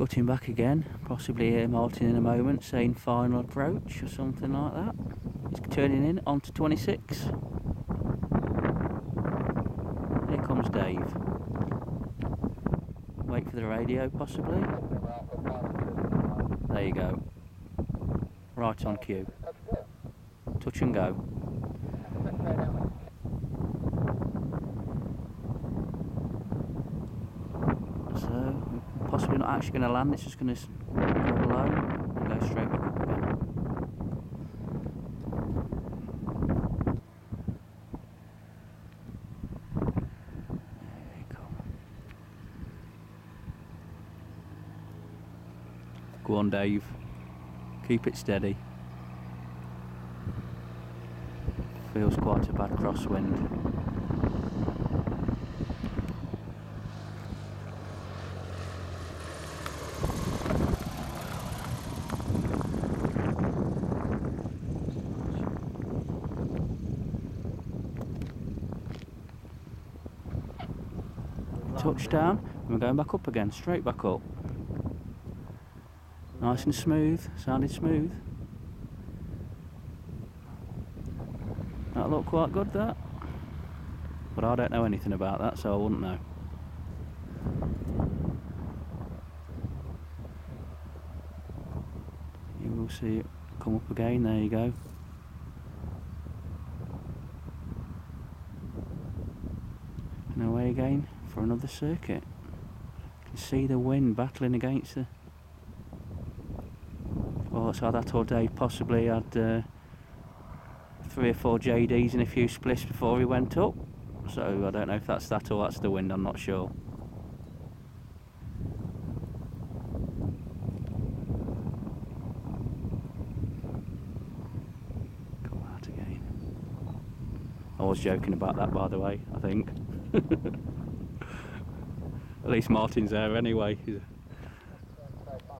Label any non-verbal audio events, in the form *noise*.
Cutting back again, possibly hear Martin in a moment saying final approach or something like that. He's turning in onto 26. Here comes Dave. Wait for the radio possibly. There you go. Right on cue. Touch and go. So, possibly not actually going to land, it's just going to go low and go straight back up again. Go on, Dave. Keep it steady. Feels quite a bad crosswind. Touchdown, and we're going back up again, straight back up. Nice and smooth, sounded smooth. That looked quite good, that. But I don't know anything about that, so I wouldn't know. You will see it come up again, there you go. And away again for another circuit. You can see the wind battling against the well, it's either that or Dave. possibly had uh, three or four JDs and a few splits before he went up. So I don't know if that's that or that's the wind, I'm not sure. I was joking about that by the way, I think. *laughs* At least Martin's there anyway. He's